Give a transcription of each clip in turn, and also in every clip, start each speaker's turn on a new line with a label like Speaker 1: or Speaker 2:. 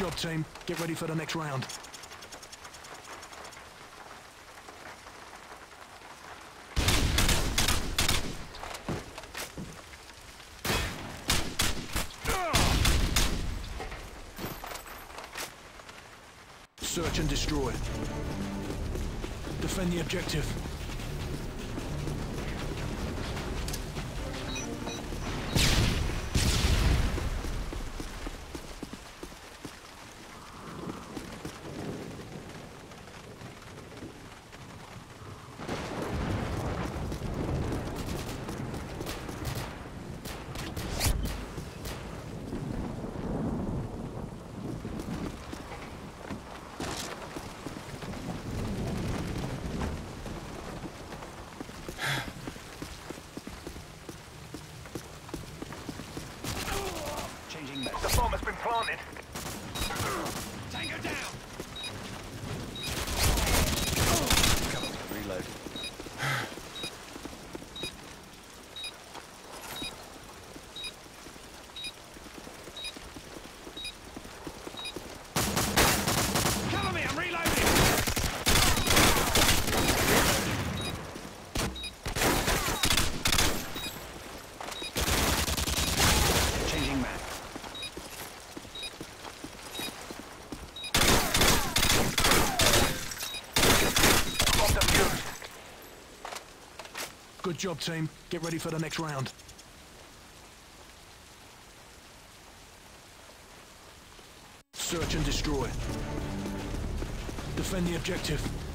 Speaker 1: Job, team. Get ready for the next round. Search and destroy. Defend the objective. Job, team. Get ready for the next round. Search and destroy. Defend the objective.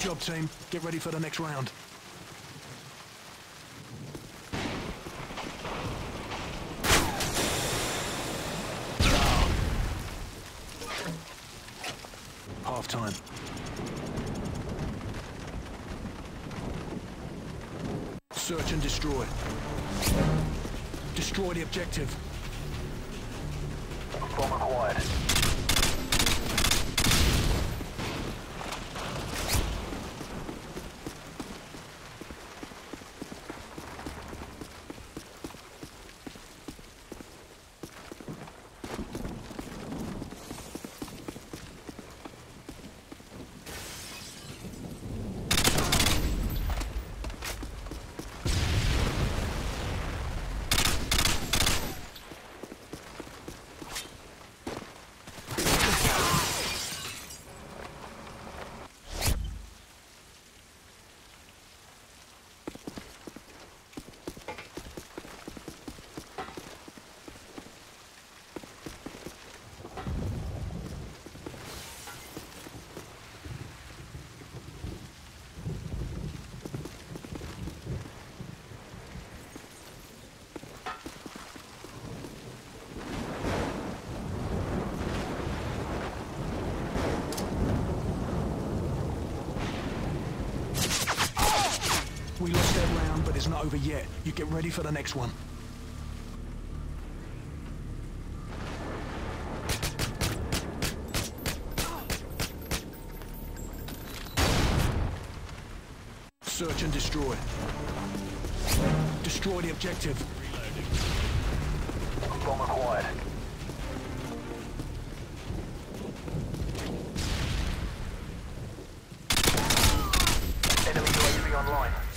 Speaker 1: Job, team. Get ready for the next round. Half time. Search and destroy. Destroy the objective.
Speaker 2: Bomb acquired.
Speaker 1: But it's not over yet. You get ready for the next one. Search and destroy. Destroy the objective.
Speaker 2: Bomb acquired. Enemy UAV online.